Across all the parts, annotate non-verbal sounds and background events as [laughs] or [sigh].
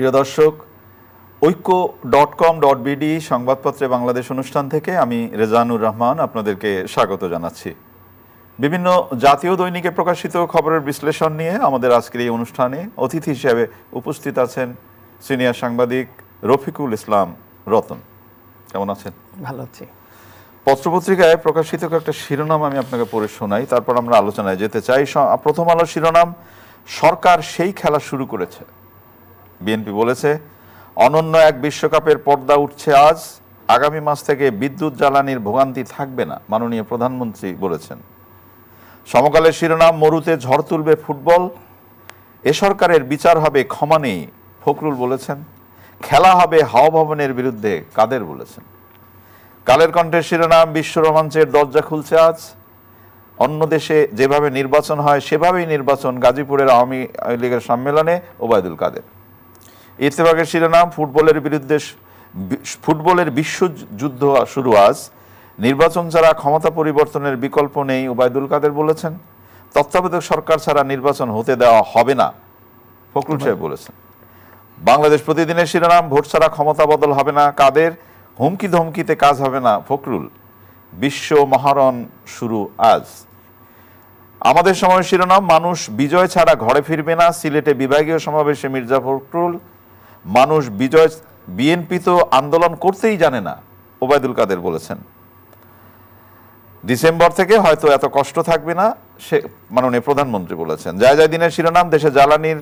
প্রিয় দর্শক ঐক্য ডট কম ডট বিডি সংবাদপত্রে বাংলাদেশ অনুষ্ঠান থেকে আমি রেজানুর রহমান আপনাদেরকে স্বাগত জানাচ্ছি। বিভিন্ন জাতীয় দৈনিকে প্রকাশিত খবরের বিশ্লেষণ নিয়ে আমাদের আজকের এই অনুষ্ঠানে অতিথি হিসেবে উপস্থিত আছেন সিনিয়র সাংবাদিক রফিকুল ইসলাম রতন। কেমন আছেন? ভালো আছি। পত্রপত্রিকায় প্রকাশিত একটা শিরোনাম আমি আপনাকে পড়ে শোনাই তারপর আমরা আলোচনায় যেতে চাই। প্রথম আলো শিরোনাম সরকার সেই খেলা শুরু করেছে। বিএনপি বলেছে, অনন্য এক বিশ্বকাপের পর্দা উঠছে আজ, আগামী মাস থেকে বিদ্যুৎ জ্বালানির ভোগান্তি থাকবে না, মাননীয় প্রধানমন্ত্রী বলেছেন। সমকালের শিরোনাম, মরুতে ঝড় তুলবে ফুটবল, এ সরকারের বিচার হবে ক্ষমা নেই, ফখরুল বলেছেন, খেলা হবে হাওয়া ভবনের বিরুদ্ধে, কাদের বলেছেন। কালের কণ্ঠের শিরোনাম, বিশ্ব রোমাঞ্চের দরজা খুলছে আজ, অন্য দেশে যেভাবে নির্বাচন হয়, সেভাবেই নির্বাচন গাজীপুরের আওয়ামী লীগের সম্মেলনে, ওবায়দুল কাদের। ইত্তেফাকের শিরোনাম ফুটবলের বিরুদ্ধে ফুটবলের বিশ্বযুদ্ধ শুরু আজ। নির্বাচন ছাড়া ক্ষমতা পরিবর্তনের বিকল্প নেই ওবায়দুল কাদের বলেছেন। তত্ত্বাবধায়ক সরকার ছাড়া নির্বাচন হতে দেওয়া হবে না ফখরুল সাহেব বলেছেন। বাংলাদেশ প্রতিদিনের শিরোনাম ভোট ছাড়া ক্ষমতা বদল হবে না কাদের হুমকি ধমকিতে কাজ হবে না ফখরুল। বিশ্ব মহারণ শুরু আজ। আমাদের সময় শিরোনাম মানুষ বিজয় ছাড়া ঘরে ফিরবে না সিলেটে বিভাগীয় সমাবেশে মির্জা ফখরুল মানুষ বিজয় বিএনপি তো আন্দোলন করতেই জানে না, ওবায়দুল কাদের বলেছেন। ডিসেম্বর থেকে হয়তো এত কষ্ট থাকবে না, সে মাননীয় প্রধানমন্ত্রী বলেছেন। যায় যায় দিনের শিরোনাম, দেশে জ্বালানির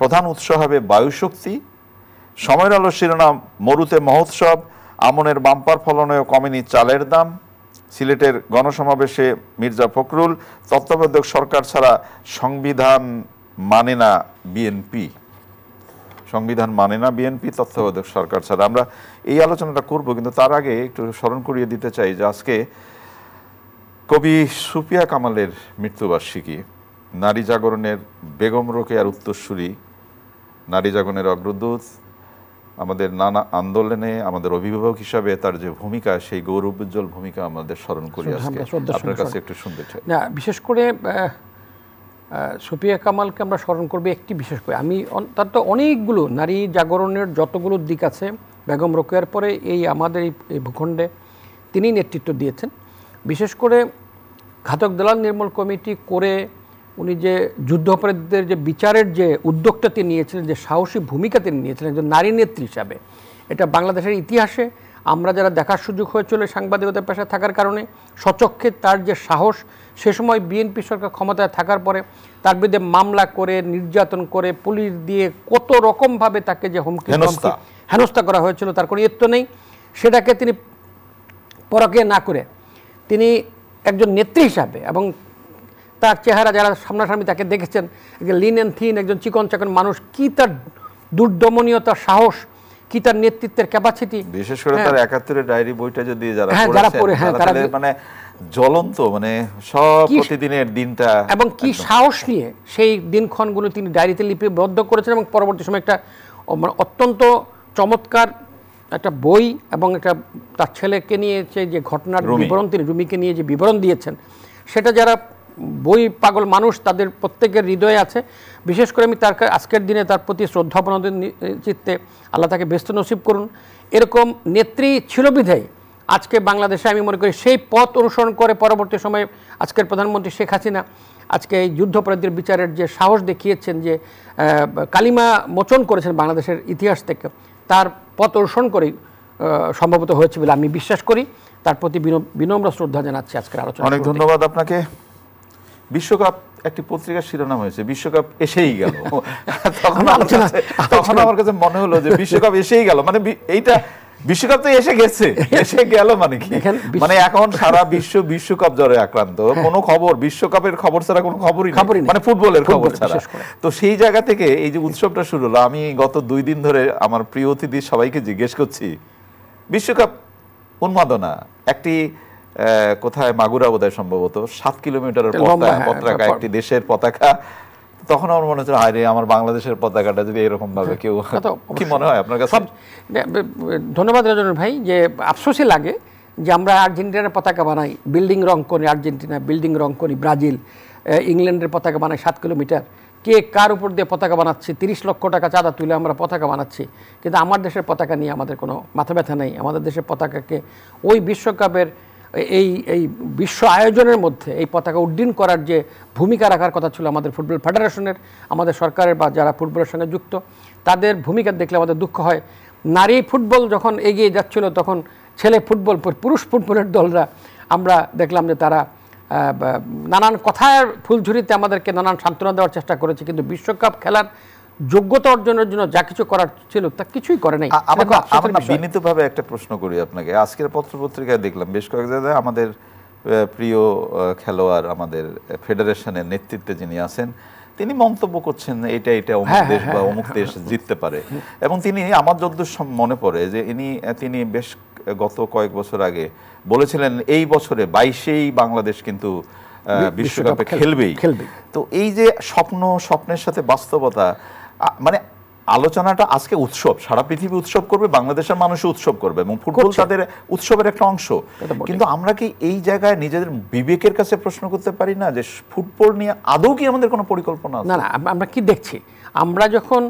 প্রধান উৎস হবে বায়ুশক্তি। সময়ের আলো শিরোনাম, মরুতে মহোৎসব, আমনের বাম্পার ফলনেও কমেনি চালের দাম। সিলেটের গণসমাবেশে মির্জা ফখরুল, তত্ত্বাবধায়ক সরকার ছাড়া সংবিধান মানে না বিএনপি। সংবিধান মানে না বিএনপি তত্ত্বাবধায়ক সরকার ছাড়া। আমরা এই আলোচনাটা করব কিন্তু তার আগে একটু স্মরণ করিয়ে দিতে চাই যে আজকে কবি সুফিয়া কামালের মৃত্যুবার্ষিকী। নারী জাগরণের বেগম রোকেয়ার উত্তরসূরি। নারী জাগরণের অগ্রদূত। আমাদের নানা আন্দোলনে আমাদের অভিভাবক হিসাবে তার যে ভূমিকা সেই গৌরবোজ্জ্বল ভূমিকা আমাদের স্মরণ করি আজকে। আপনার কাছে একটু শুনতে চাই। না বিশেষ করে সুফিয়া কামালকে আমরা স্মরণ করব একটি বিশেষ করে। আমি তার তো অনেকগুলো নারী জাগরণের যতগুলো দিক আছে, বেগম রোকেয়ার পরে এই আমাদের এই- ভূখণ্ডে তিনি নেতৃত্ব দিয়েছেন। বিশেষ করে ঘাতক দালাল নির্মূল কমিটি করে উনি যে যুদ্ধাপরাধীদের যে বিচারের যে উদ্যোগটা তিনি নিয়েছিলেন, যে সাহসী ভূমিকা তিনি নিয়েছিলেন, একজন নারী নেত্রী হিসাবে, এটা বাংলাদেশের ইতিহাসে আমরা যারা দেখার সুযোগ হয়েছিল সাংবাদিকতার পেশায় থাকার কারণে সচক্ষে তার যে সাহস সে সময় বিএনপি সরকার ক্ষমতায় থাকার পরে তার বিরুদ্ধে মামলা করে নির্যাতন করে পুলিশ দিয়ে কত রকমভাবে তাকে যে হুমকি হেনস্থা। করা হয়েছিল তার কোনো এত্ত নেই সেটাকে তিনি পরকে না করে তিনি একজন নেত্রী হিসাবে এবং তার চেহারা যারা সামনাসামনি তাকে দেখেছেন একজন লিন অ্যান্ড থিন একজন চিকন চাকন মানুষ কী তার দুর্দমনীয়তার সাহস কি তার নেতৃত্বের ক্যাপাসিটি বিশেষ করে তার একাত্তরের ডায়েরি বইটা যদি যারা হ্যাঁ, যারা পড়ে, হ্যাঁ, তারা মানে জ্বলন্ত মানে সব প্রতিদিনের দিনটা এবং কি সাহস নিয়ে সেই দিনক্ষণগুলো তিনি ডায়েরিতে লিপিবদ্ধ করেছেন এবং পরবর্তী সময় একটা মানে অত্যন্ত চমৎকার একটা বই এবং একটা তার ছেলেকে নিয়ে যে- ঘটনার। বিবরণ তিনি রুমিকে নিয়ে যে বিবরণ দিয়েছেন সেটা যারা বই পাগল মানুষ তাদের প্রত্যেকের হৃদয়ে আছে। বিশেষ করে আমি তার আজকের দিনে তার প্রতি শ্রদ্ধা প্রণোদন চিত্তে আল্লাহ তাকে ব্যস্ত নসিব করুন। এরকম নেত্রী ছিল বিধায় আজকে বাংলাদেশে আমি মনে করি সেই পথ অনুসরণ করে পরবর্তী সময়ে আজকের প্রধানমন্ত্রী শেখ হাসিনা আজকে এই যুদ্ধপরাধীর বিচারের যে সাহস দেখিয়েছেন যে কালিমা মোচন করেছেন বাংলাদেশের ইতিহাস থেকে তার পথ অনুসরণ করেই সম্ভবত হয়েছে বলে আমি বিশ্বাস করি। তার প্রতি বিনম- বিনম্র শ্রদ্ধা জানাচ্ছি আজকের আলোচনা অনেক ধন্যবাদ আপনাকে। বিশ্বকাপ একটি পত্রিকার শিরোনাম হয়েছে বিশ্বকাপ এসেই গেল। [laughs] তখন আলোচনা- তখন আমার কাছে মনে হলো যে বিশ্বকাপ এসেই গেল। মানে এইটা বিশ্বকাপ তো এসে গেছে। এসে গেল মানে কি? মানে এখন সারা বিশ্ব বিশ্বকাপ জ্বরে আক্রান্ত। কোনো খবর বিশ্বকাপের খবর ছাড়া কোনো খবরই নেই। মানে ফুটবলের খবর ছাড়া। তো সেই জায়গা থেকে এই যে উৎসবটা শুরু হলো আমি গত দুই দিন ধরে আমার প্রিয় অতিথি সবাইকে জিজ্ঞেস করছি বিশ্বকাপ উন্মাদনা একটি কোথায় মাগুরা বোধহয় সম্ভবত। সাত কিলোমিটারের পতাকা হ্যাঁ, একটি দেশের পতাকা। তখন আমার মনে হচ্ছে আরে আমার বাংলাদেশের পতাকাটা যদি এরকম ভাবে কেউ কি মনে হয় আপনার কাছে? ধন্যবাদ রজনের ভাই যে আফসোসই লাগে যে আমরা আর্জেন্টিনার পতাকা বানাই বিল্ডিং রং করি আর্জেন্টিনা বিল্ডিং রং করি ব্রাজিল ইংল্যান্ডের পতাকা বানাই সাত কিলোমিটার। কে কার উপর দিয়ে পতাকা বানাচ্ছি? তিরিশ লক্ষ টাকা চাঁদা তুলে আমরা পতাকা বানাচ্ছি। কিন্তু আমার দেশের পতাকা নিয়ে আমাদের কোনো মাথা ব্যথা নেই। আমাদের দেশের পতাকাকে ওই বিশ্বকাপের এই এই বিশ্ব আয়োজনের মধ্যে এই পতাকা উড্ডীন করার যে ভূমিকা রাখার কথা ছিল আমাদের ফুটবল ফেডারেশনের, আমাদের সরকারের বা যারা ফুটবলের সঙ্গে যুক্ত, তাদের ভূমিকা দেখলে আমাদের দুঃখ হয়। নারী ফুটবল যখন এগিয়ে যাচ্ছিল, তখন ছেলে ফুটবল, পুরুষ ফুটবলের দলরা আমরা দেখলাম যে তারা নানান কথার ফুলঝুরিতে আমাদেরকে নানান সান্ত্বনা দেওয়ার চেষ্টা করেছে। কিন্তু বিশ্বকাপ খেলার যোগ্যতা অর্জনের জন্য যা কিছু করার ছিল তা কিছুই করে নাই। আমার না-। বিনীতভাবে একটা প্রশ্ন করি আপনাকে। আজকের পত্রপত্রিকায় দেখলাম বেশ কয়েক জায়গায় আমাদের প্রিয় খেলোয়াড় আমাদের ফেডারেশনের নেতৃত্বে যিনি আছেন তিনি মন্তব্য করছেন এটা এটা অমুক হ্যাঁ, দেশ বা অমুক দেশ জিততে পারে। এবং তিনি আমার যদ্দূর মনে পড়ে যে ইনি তিনি বেশ গত কয়েক বছর আগে বলেছিলেন এই বছরে বাইশেই বাংলাদেশ কিন্তু আহ, বিশ্বকাপে খেলবেই। খেলবেই। তো এই যে স্বপ্ন স্বপ্নের সাথে বাস্তবতা মানে আলোচনাটা আজকে উৎসব সারা পৃথিবী উৎসব করবে বাংলাদেশের মানুষ উৎসব করবে এবং ফুটবল তাদের উৎসবের একটা অংশ। কিন্তু আমরা কি এই জায়গায় নিজেদের বিবেকের কাছে প্রশ্ন করতে পারি না যে ফুটবল নিয়ে আদৌ কি আমাদের কোনো পরিকল্পনা না না আমরা কি দেখছি? আমরা যখন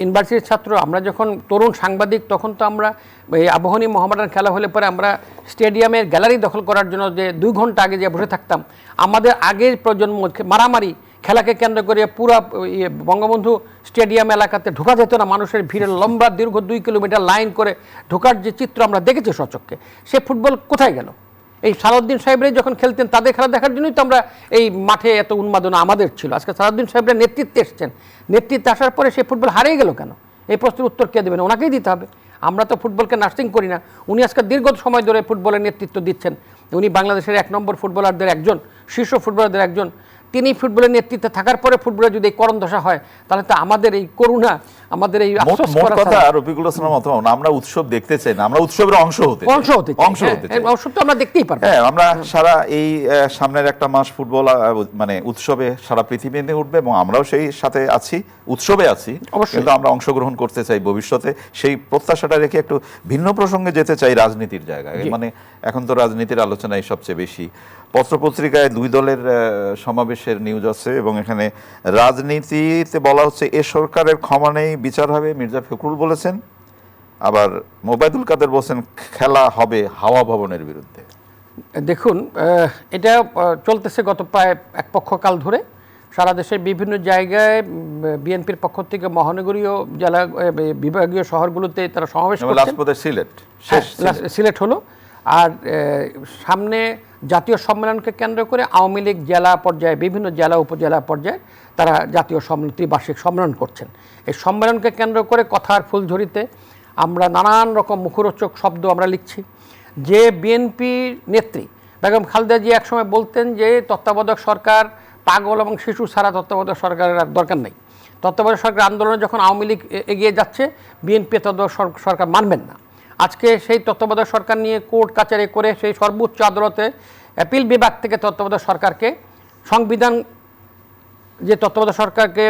ইউনিভার্সিটির ছাত্র আমরা যখন তরুণ সাংবাদিক তখন তো আমরা এই আবহনী মোহামেডান খেলা হলে পরে আমরা স্টেডিয়ামের গ্যালারি দখল করার জন্য যে দুই ঘণ্টা আগে যে বসে থাকতাম আমাদের আগের প্রজন্ম মারামারি খেলাকে কেন্দ্র করে পুরো ইয়ে বঙ্গবন্ধু স্টেডিয়াম এলাকাতে ঢোকা যেত না। মানুষের ভিড়ে [laughs] লম্বা দীর্ঘ দুই কিলোমিটার লাইন করে ঢোকার যে চিত্র আমরা দেখেছি সচক্ষে সে ফুটবল কোথায় গেল? এই সালাউদ্দিন সাহেবরাই যখন খেলতেন তাদের খেলা দেখার জন্যই তো আমরা এই মাঠে এত উন্মাদনা আমাদের ছিল। আজকে সালাউদ্দিন সাহেবরা নেতৃত্বে এসছেন। নেতৃত্বে আসার পরে সে ফুটবল হারিয়ে গেল কেন? এই প্রশ্নের উত্তর কে দেবেন? ওনাকেই দিতে হবে। আমরা তো ফুটবলকে নার্সিং করি না। উনি আজকে দীর্ঘ সময় ধরে ফুটবলের নেতৃত্ব দিচ্ছেন। উনি বাংলাদেশের এক নম্বর ফুটবলারদের একজন শীর্ষ ফুটবলারদের একজন তিনি ফুটবলের নেতৃত্বে থাকার পরে ফুটবলের যদি করণ দশা হয় তাহলে তো আমাদের এই করুণা আমাদের এই কথা রফিকুল হাসানের মতো আমরা উৎসব দেখতে চাই না আমরা উৎসবের অংশ হতে অংশ হতে অংশ হ্যাঁ, হতে হ্যাঁ, অংশ তো আমরা দেখতেই পারব। হ্যাঁ আমরা সারা এই সামনের একটা মাস ফুটবল মানে উৎসবে সারা পৃথিবীতে উঠবে এবং আমরাও সেই সাথে আছি উৎসবে আছি। অবশ্যই। কিন্তু আমরা অংশগ্রহণ করতে চাই ভবিষ্যতে। সেই প্রত্যাশাটা রেখে একটু ভিন্ন প্রসঙ্গে যেতে চাই রাজনীতির জায়গায়। মানে এখন তো রাজনীতির আলোচনাই সবচেয়ে বেশি। পত্রপত্রিকায় দুই দলের সমাবেশের নিউজ আছে এবং এখানে রাজনীতিতে বলা হচ্ছে এ সরকারের ক্ষমা নেই বিচার হবে মির্জা ফখরুল বলেছেন। আবার মোবাইদুল কাদের বলছেন খেলা হবে হাওয়া ভবনের বিরুদ্ধে। দেখুন এটা চলতেছে গত প্রায় এক পক্ষকাল ধরে। সারা দেশের বিভিন্ন জায়গায় বিএনপির পক্ষ থেকে মহানগরীয় জেলা বিভাগীয় শহরগুলোতে তারা সমাবেশ সিলেট হ্যাঁ, শেষ সিলেট। হলো। আর সামনে জাতীয় সম্মেলনকে কেন্দ্র করে আওয়ামী লীগ জেলা পর্যায়ে, বিভিন্ন জেলা, উপজেলা পর্যায়ে তারা জাতীয় সম্মেলন, ত্রিবার্ষিক সম্মেলন করছেন। এই সম্মেলনকে কেন্দ্র করে কথার ফুলঝুরিতে আমরা নানান রকম মুখরোচক শব্দ আমরা লিখছি। যে বিএনপি নেত্রী বেগম খালেদা জি একসময় বলতেন যে তত্ত্বাবধায়ক সরকার পাগল এবং শিশু ছাড়া তত্ত্বাবধায়ক সরকারের আর দরকার নেই। তত্ত্বাবধায়ক সরকার আন্দোলনে যখন আওয়ামী লীগ এগিয়ে যাচ্ছে, বিএনপি তত্ত্বাবধায়ক সরকার মানবেন না। আজকে সেই তত্ত্বাবধায়ক সরকার নিয়ে কোর্ট কাচারি করে সেই সর্বোচ্চ আদালতে অ্যাপিল বিভাগ থেকে তত্ত্বাবধায়ক সরকারকে সংবিধান যে তত্ত্বাবধায়ক সরকারকে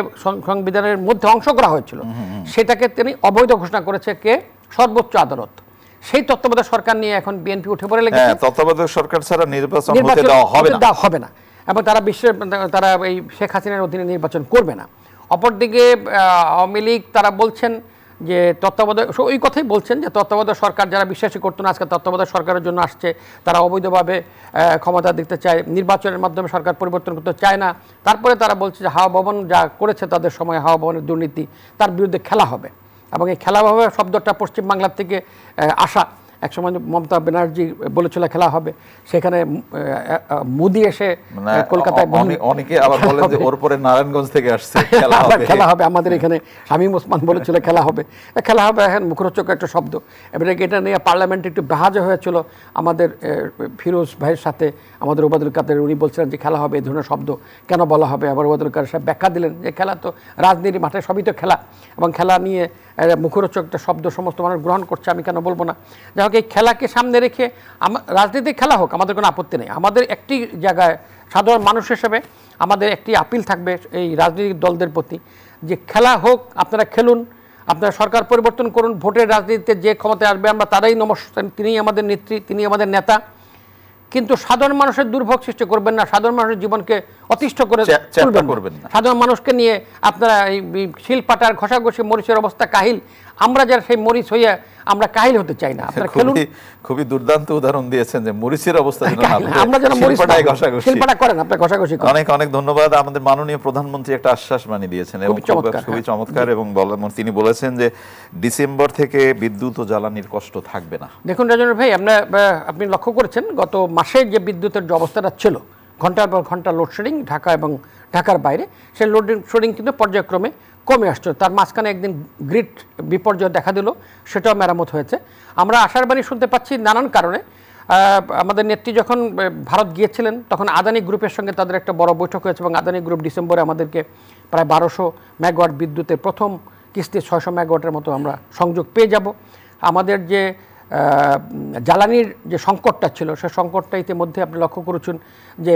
সংবিধানের মধ্যে অংশ করা হয়েছিল সেটাকে তিনি অবৈধ ঘোষণা করেছে কে? সর্বোচ্চ আদালত। সেই তত্ত্বাবধায়ক সরকার নিয়ে এখন বিএনপি উঠে পড়ে লেগেছে। হ্যাঁ তত্ত্বাবধায়ক সরকার ছাড়া নির্বাচন হতে দেওয়া হবে না। হবে না। এবং তারা বিশ্বের তারা এই শেখ হাসিনার অধীনে নির্বাচন করবে না। অপরদিকে আওয়ামী লীগ তারা বলছেন যে তত্ত্বাবধায়ক ওই কথাই বলছেন যে তত্ত্বাবধায়ক সরকার যারা বিশ্বাসী করতো না, আজকে তত্ত্বাবধায়ক সরকারের জন্য আসছে, তারা অবৈধভাবে ক্ষমতা দিতে চায়, নির্বাচনের মাধ্যমে সরকার পরিবর্তন করতে চায় না। তারপরে তারা বলছে যে হাওয়া ভবন যা করেছে তাদের সময় হাওয়া ভবনের দুর্নীতি, তার বিরুদ্ধে খেলা হবে। এবং এই খেলা হবে শব্দটা পশ্চিমবাংলার থেকে আসা। একসময় মমতা ব্যানার্জি বলেছিল খেলা হবে সেখানে মোদি এসে মানে কলকাতায় অনেকে আবার খেলা যে হবে। ওর পরে নারায়ণগঞ্জ থেকে আসছে [laughs] খেলা হবে। আমাদের এখানে শামীম ওসমান বলেছিল খেলা হবে। খেলা হবে এখন মুখরোচক একটা শব্দ। এবারে এটা নিয়ে পার্লামেন্টে একটু বেহাজা হয়েছিল আমাদের ফিরোজ ভাইয়ের সাথে আমাদের ওবায়দুল কাদের উনি বলছিলেন যে খেলা হবে এই ধরনের শব্দ কেন বলা হবে? আবার ওবায়দুল কাদের সাহেব ব্যাখ্যা দিলেন যে খেলা তো রাজনীতি মাঠে সবই তো খেলা। এবং খেলা নিয়ে মুখরোচক একটা শব্দ সমস্ত মানুষ গ্রহণ করছে আমি কেন বলব না? যাই হোক এই খেলাকে সামনে রেখে আমা- রাজনীতি খেলা হোক আমাদের কোনো আপত্তি নেই। আমাদের একটি জায়গায় সাধারণ মানুষ হিসেবে আমাদের একটি আপিল থাকবে এই রাজনৈতিক দলদের প্রতি যে খেলা হোক আপনারা খেলুন আপনারা সরকার পরিবর্তন করুন ভোটের রাজনীতিতে যে ক্ষমতায় আসবে আমরা তারাই নমস্কার তিনিই আমাদের নেত্রী তিনি আমাদের নেতা। কিন্তু সাধারণ মানুষের দুর্ভোগ সৃষ্টি করবেন না সাধারণ মানুষের জীবনকে অতিষ্ঠ করে। করবেন সাধারণ মানুষকে নিয়ে আপনারা এই এই শিলপাটার ঘষাঘষি মরিচের অবস্থা কাহিল আমরা যারা সেই মরিচ হইয়া আমরা কাহিল হতে চাই না আপনারা খেলুন খুবই দুর্দান্ত উদাহরণ দিয়েছেন যে মরিচের অবস্থা যেন। আমরা যেন মরিচ শিল্পটায় না- ঘষাঘষি। শিল্পটা করেন আপনার ঘষাঘষি করেন। অনেক অনেক ধন্যবাদ আমাদের মাননীয় প্রধানমন্ত্রী একটা আশ্বাস বাণী দিয়েছেন এবং খুবই চমৎকার, এবং তিনি বলেছেন যে ডিসেম্বর থেকে বিদ্যুৎ ও জ্বালানির কষ্ট থাকবে না দেখুন রাজনের ভাই আমরা আপনি লক্ষ্য করেছেন গত মাসে যে বিদ্যুতের যে অবস্থাটা ছিল ঘণ্টার পর ঘণ্টা লোডশেডিং ঢাকা এবং ঢাকার বাইরে সেই লোড শেডিং কিন্তু পর্যায়ক্রমে কমে আসছে। তার মাঝখানে একদিন গ্রিড বিপর্যয় দেখা দিল, সেটাও মেরামত হয়েছে। আমরা আশার বাণী শুনতে পাচ্ছি নানান কারণে। আমাদের নেত্রী যখন ভারত গিয়েছিলেন, তখন আদানি গ্রুপের সঙ্গে তাদের একটা বড় বৈঠক হয়েছে এবং আদানি গ্রুপ ডিসেম্বরে আমাদেরকে প্রায় বারোশো মেগাওয়াট বিদ্যুতের প্রথম কিস্তি, ছয়শো মেগাওয়াটের মতো আমরা সংযোগ পেয়ে যাব। আমাদের যে জ্বালানির যে সংকটটা ছিল, সে সংকটটা ইতিমধ্যে আপনি লক্ষ্য করেছেন যে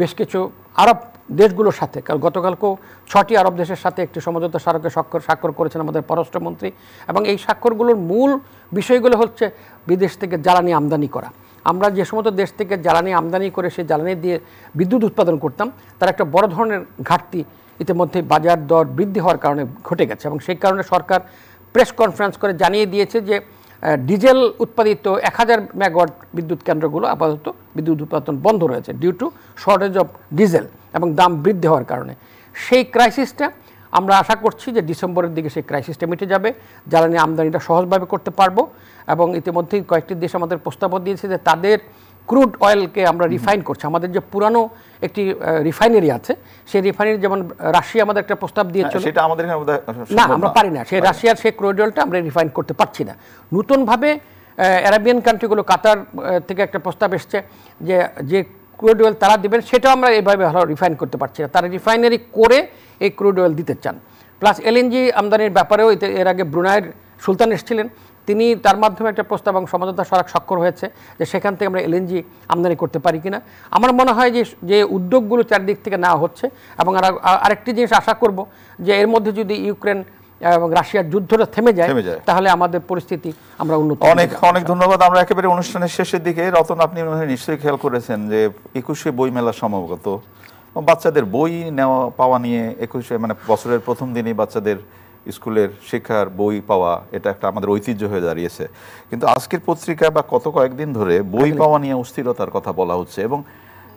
বেশ কিছু আরব দেশগুলোর সাথে। কারণ গতকালকেও ছটি আরব দেশের সাথে একটি সমঝোতা স্মারকে স্বাক্ষর স্বাক্ষর করেছেন আমাদের পররাষ্ট্রমন্ত্রী। এবং এই স্বাক্ষরগুলোর মূল বিষয়গুলো হচ্ছে বিদেশ থেকে জ্বালানি আমদানি করা। আমরা যে সমস্ত দেশ থেকে জ্বালানি আমদানি করে সেই জ্বালানি দিয়ে বিদ্যুৎ উৎপাদন করতাম, তার একটা বড় ধরনের ঘাটতি ইতিমধ্যে বাজার দর বৃদ্ধি হওয়ার কারণে ঘটে গেছে। এবং সেই কারণে সরকার প্রেস কনফারেন্স করে জানিয়ে দিয়েছে যে ডিজেল উৎপাদিত এক হাজার মেগাওয়াট বিদ্যুৎ কেন্দ্রগুলো আপাতত বিদ্যুৎ উৎপাদন বন্ধ রয়েছে due to shortage of diesel এবং দাম বৃদ্ধি হওয়ার কারণে। সেই ক্রাইসিসটা আমরা আশা করছি যে ডিসেম্বরের দিকে সেই ক্রাইসিসটা মিটে যাবে। জ্বালানি আমদানিটা সহজভাবে করতে পারব এবং ইতিমধ্যেই কয়েকটি দেশ আমাদের প্রস্তাবও দিয়েছে যে তাদের ক্রুড অয়েলকে আমরা রিফাইন করছি। আমাদের যে পুরানো একটি রিফাইনারি আছে সেই রিফাইনারি যেমন রাশিয়া আমাদের একটা প্রস্তাব দিয়েছিল। সেটা আমাদের না আমরা পারি না। সেই রাশিয়ার সেই ক্রুড অয়েলটা আমরা রিফাইন করতে পারছি না। নতুনভাবে অ্যারাবিয়ান কান্ট্রিগুলো কাতার থেকে একটা প্রস্তাব এসছে যে যে ক্রুড অয়েল তারা দেবেন, সেটাও আমরা এভাবে ভালো রিফাইন করতে পারছি না। তারা রিফাইনারি করে এই ক্রুড অয়েল দিতে চান। প্লাস এলএনজি আমদানির ব্যাপারেও এর আগে ব্রুনাইয়ের সুলতান এসেছিলেন। তিনি তার মাধ্যমে একটা প্রস্তাব এবং সমঝোতা সড়ক স্বাক্ষর হয়েছে যে, সেখান থেকে আমরা এলএনজি আমদানি করতে পারি কিনা। আমার মনে হয় যে যে উদ্যোগগুলো চারদিক থেকে নেওয়া হচ্ছে এবং আর আরেকটি জিনিস আশা করব যে, এর মধ্যে যদি ইউক্রেন এবং রাশিয়ার যুদ্ধটা থেমে যায় তাহলে আমাদের পরিস্থিতি আমরা উন্নত অনেক অনেক ধন্যবাদ। আমরা একেবারে অনুষ্ঠানের শেষের দিকে রতন আপনি নিশ্চয়ই খেয়াল করেছেন যে একুশে বই মেলা সমাগত বাচ্চাদের বই নেওয়া পাওয়া নিয়ে একুশে মানে বছরের প্রথম দিনই বাচ্চাদের স্কুলের শিক্ষার বই পাওয়া এটা একটা আমাদের ঐতিহ্য হয়ে দাঁড়িয়েছে। কিন্তু আজকের পত্রিকা বা কত কয়েকদিন ধরে বই পাওয়া নিয়ে অস্থিরতার কথা বলা হচ্ছে এবং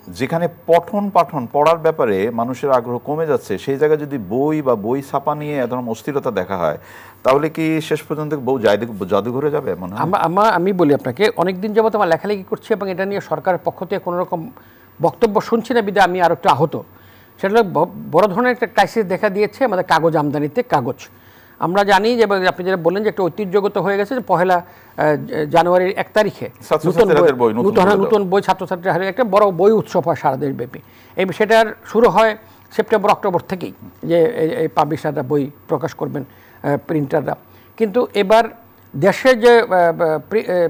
যেখানে পঠন পাঠন পড়ার ব্যাপারে মানুষের আগ্রহ কমে যাচ্ছে, সেই জায়গায় যদি বই বা বই ছাপা নিয়ে এ ধরনের অস্থিরতা দেখা হয়, তাহলে কি শেষ পর্যন্ত বউ জাদু- জাদুঘরে যাবে মনে আমরা আমি বলি আপনাকে অনেক দিন যাবত আমার লেখালেখি করছি এবং এটা নিয়ে সরকারের পক্ষ থেকে কোনো রকম বক্তব্য শুনছি না বিদে আমি আরও একটু আহত। সেটা বড় ধরনের একটা ক্রাইসিস দেখা দিয়েছে আমাদের কাগজ আমদানিতে, কাগজ। আমরা জানি যে আপনি যেটা বললেন যে একটা ঐতিহ্যগত হয়ে গেছে যে পহেলা জানুয়ারির এক তারিখে ছাত্রছাত্রীদের বই নতুন নতুন বই। ছাত্রছাত্রীর হারে একটা বড় বই উৎসব হয় সারা দেশব্যাপী। এই সেটার শুরু হয় সেপ্টেম্বর অক্টোবর থেকেই যে এই- এই পাবলিশাররা বই প্রকাশ করবেন প্রিন্টাররা। কিন্তু এবার দেশে যে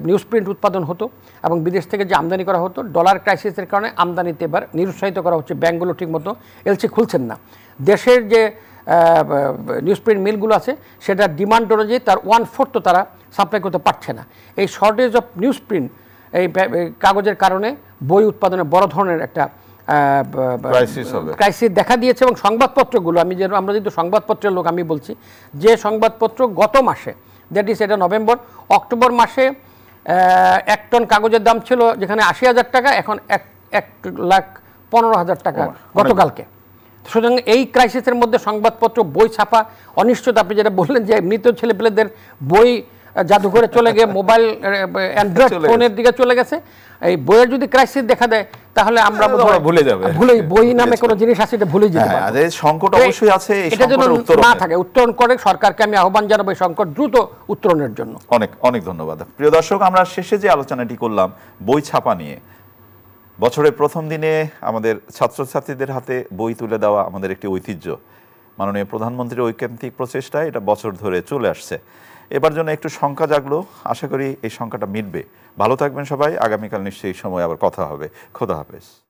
নিউজ প্রিন্ট উৎপাদন হতো এবং বিদেশ থেকে যে আমদানি করা হতো ডলার ক্রাইসিসের কারণে আমদানিতে এবার নিরুৎসাহিত করা হচ্ছে। ব্যাঙ্কগুলো ঠিকমতো এলসি খুলছেন না। দেশের যে নিউজ প্রিন্ট মিলগুলো আছে সেটা ডিমান্ড অনুযায়ী তার ওয়ান ফোর্থ তো তারা সাপ্লাই করতে পারছে না। এই শর্টেজ অফ নিউজ প্রিন্ট এই কাগজের কারণে বই উৎপাদনে বড় ধরনের একটা ক্রাইসিস দেখা দিয়েছে এবং সংবাদপত্রগুলো আমি যে আমরা যেহেতু সংবাদপত্রের লোক আমি বলছি যে সংবাদপত্র গত মাসে দ্যাট ইস এটা নভেম্বর অক্টোবর মাসে এক টন কাগজের দাম ছিল যেখানে আশি হাজার টাকা এখন এক এক লাখ পনেরো হাজার টাকা গতকালকে। সুতরাং এই ক্রাইসিসের মধ্যে সংবাদপত্র বই ছাপা অনিশ্চিত আপনি যেটা বললেন যে মৃত ছেলেপেলেদের বই জাদুঘরে চলে গিয়ে মোবাইল [laughs] অ্যান্ড্রয়েড ফোনের দিকে চলে গেছে। এই বইয়ের যদি ক্রাইসিস দেখা দেয় তাহলে আমরা ভুলে যাবে। ভুলে বই নামে কোনো জিনিস আছে এটা ভুলে যেতে হ্যাঁ, আর এই সংকট অবশ্যই আছে এটা যেন। না থাকে উত্তরণ করে সরকারকে আমি আহ্বান জানাব এই সংকট দ্রুত উত্তরণের জন্য। অনেক অনেক ধন্যবাদ। প্রিয় দর্শক আমরা শেষে যে আলোচনাটি করলাম বই ছাপা নিয়ে বছরের প্রথম দিনে আমাদের ছাত্রছাত্রীদের হাতে বই তুলে দেওয়া আমাদের একটি ঐতিহ্য। মাননীয় প্রধানমন্ত্রীর ঐকান্তিক প্রচেষ্টায় এটা বছর ধরে চলে আসছে। এবার জন্য একটু শঙ্কা জাগলো, আশা করি এই শঙ্কাটা মিটবে। ভালো থাকবেন সবাই, আগামীকাল নিশ্চয়ই এই সময় আবার কথা হবে। খোদা হাফেজ।